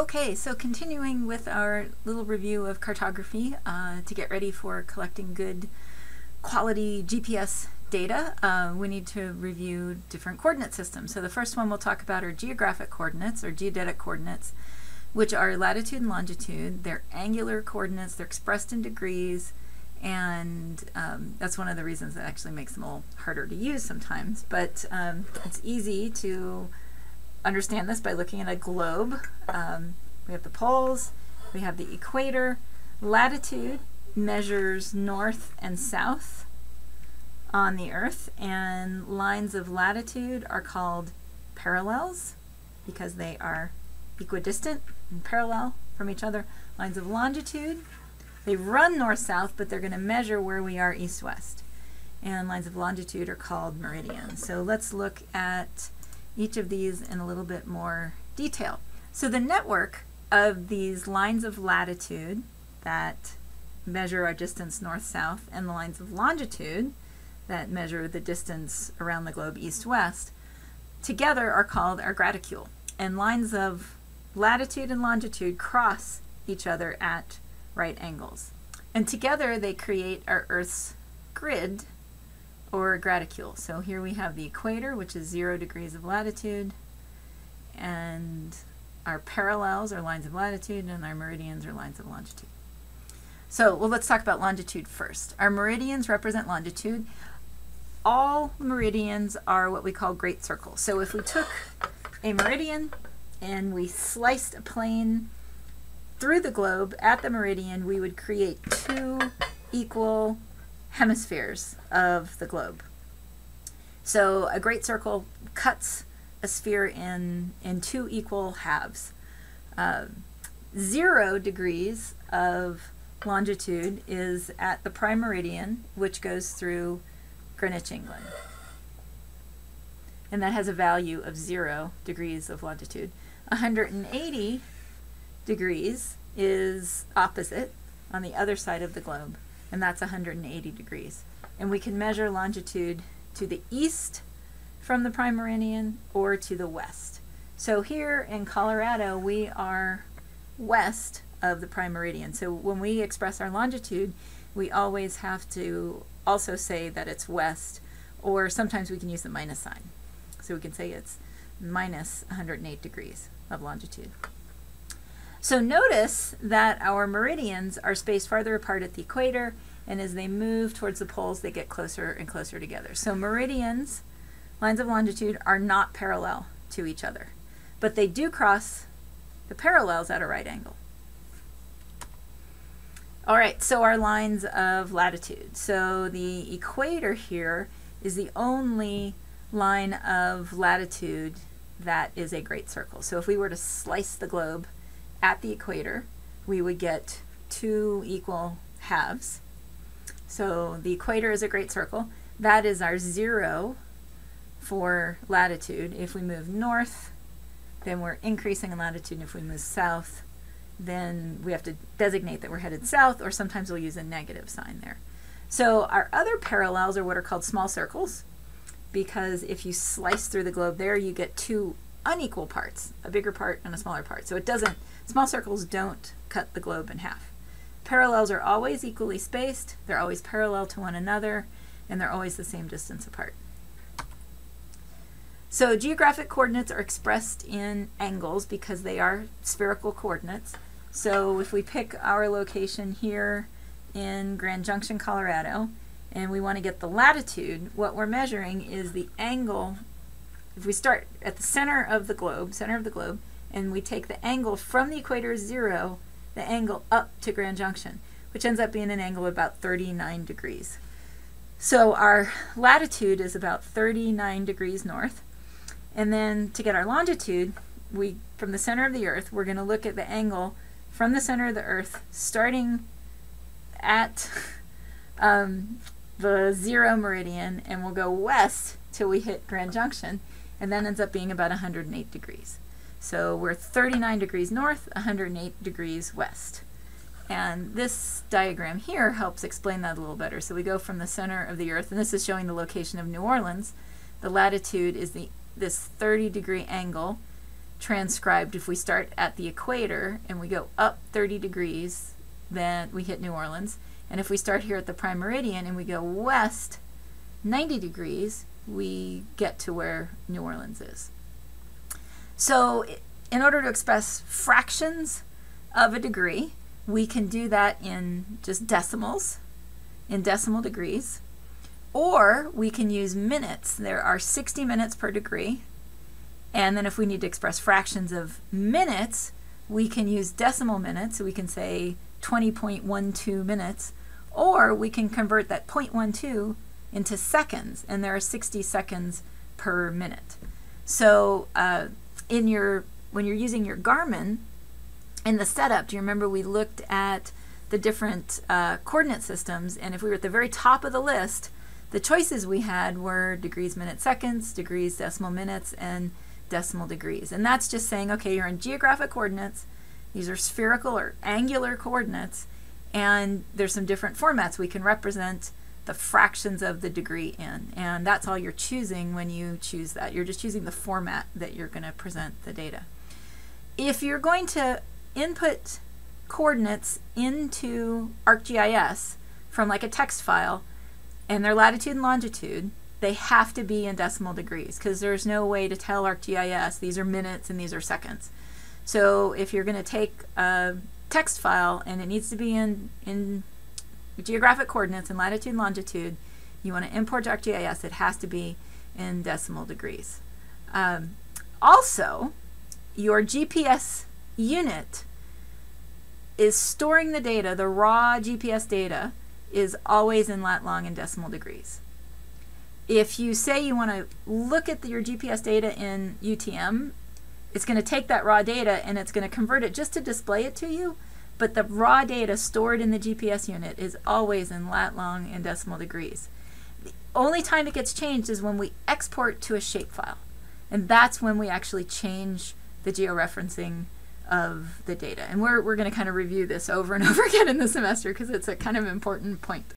Okay, so continuing with our little review of cartography uh, to get ready for collecting good quality GPS data, uh, we need to review different coordinate systems. So the first one we'll talk about are geographic coordinates or geodetic coordinates, which are latitude and longitude. They're angular coordinates, they're expressed in degrees, and um, that's one of the reasons that actually makes them a little harder to use sometimes. But um, it's easy to understand this by looking at a globe. Um, we have the poles, we have the equator. Latitude measures north and south on the earth, and lines of latitude are called parallels because they are equidistant and parallel from each other. Lines of longitude, they run north-south, but they're going to measure where we are east-west. And lines of longitude are called meridians. So let's look at each of these in a little bit more detail. So the network of these lines of latitude that measure our distance north-south and the lines of longitude that measure the distance around the globe east-west together are called our graticule. And lines of latitude and longitude cross each other at right angles. And together they create our Earth's grid or graticule. So here we have the equator, which is zero degrees of latitude, and our parallels are lines of latitude, and our meridians are lines of longitude. So, well, let's talk about longitude first. Our meridians represent longitude. All meridians are what we call great circles. So if we took a meridian and we sliced a plane through the globe at the meridian, we would create two equal hemispheres of the globe. So a great circle cuts a sphere in, in two equal halves. Uh, zero degrees of longitude is at the prime meridian, which goes through Greenwich, England. And that has a value of zero degrees of longitude. 180 degrees is opposite on the other side of the globe and that's 180 degrees. And we can measure longitude to the east from the prime meridian or to the west. So here in Colorado, we are west of the prime meridian. So when we express our longitude, we always have to also say that it's west, or sometimes we can use the minus sign. So we can say it's minus 108 degrees of longitude. So notice that our meridians are spaced farther apart at the equator, and as they move towards the poles, they get closer and closer together. So meridians, lines of longitude, are not parallel to each other, but they do cross the parallels at a right angle. All right, so our lines of latitude. So the equator here is the only line of latitude that is a great circle. So if we were to slice the globe at the equator, we would get two equal halves. So the equator is a great circle. That is our zero for latitude. If we move north, then we're increasing in latitude. If we move south, then we have to designate that we're headed south, or sometimes we'll use a negative sign there. So our other parallels are what are called small circles, because if you slice through the globe there, you get two unequal parts, a bigger part and a smaller part. So it doesn't, small circles don't cut the globe in half. Parallels are always equally spaced, they're always parallel to one another, and they're always the same distance apart. So geographic coordinates are expressed in angles because they are spherical coordinates. So if we pick our location here in Grand Junction, Colorado, and we want to get the latitude, what we're measuring is the angle if we start at the center of the globe, center of the globe, and we take the angle from the equator zero, the angle up to Grand Junction, which ends up being an angle of about 39 degrees. So our latitude is about 39 degrees north. And then to get our longitude, we from the center of the earth, we're going to look at the angle from the center of the earth starting at um, the zero meridian and we'll go west till we hit Grand Junction and then ends up being about 108 degrees. So we're 39 degrees north, 108 degrees west. And this diagram here helps explain that a little better. So we go from the center of the earth, and this is showing the location of New Orleans. The latitude is the this 30 degree angle transcribed if we start at the equator and we go up 30 degrees, then we hit New Orleans. And if we start here at the prime meridian and we go west 90 degrees, we get to where New Orleans is. So in order to express fractions of a degree, we can do that in just decimals, in decimal degrees, or we can use minutes. There are 60 minutes per degree, and then if we need to express fractions of minutes, we can use decimal minutes. So we can say 20.12 minutes, or we can convert that 0.12 into seconds, and there are 60 seconds per minute. So uh, in your when you're using your Garmin, in the setup, do you remember we looked at the different uh, coordinate systems, and if we were at the very top of the list, the choices we had were degrees, minutes, seconds, degrees, decimal minutes, and decimal degrees. And that's just saying, okay, you're in geographic coordinates, these are spherical or angular coordinates, and there's some different formats we can represent the fractions of the degree in. And that's all you're choosing when you choose that. You're just choosing the format that you're going to present the data. If you're going to input coordinates into ArcGIS from like a text file and their latitude and longitude, they have to be in decimal degrees because there's no way to tell ArcGIS these are minutes and these are seconds. So if you're going to take a text file and it needs to be in, in geographic coordinates in latitude and longitude, you want to import ArcGIS, it has to be in decimal degrees. Um, also, your GPS unit is storing the data, the raw GPS data is always in lat long and decimal degrees. If you say you want to look at the, your GPS data in UTM, it's going to take that raw data and it's going to convert it just to display it to you, but the raw data stored in the GPS unit is always in lat long and decimal degrees. The only time it gets changed is when we export to a shapefile. And that's when we actually change the georeferencing of the data. And we're, we're going to kind of review this over and over again in the semester because it's a kind of important point.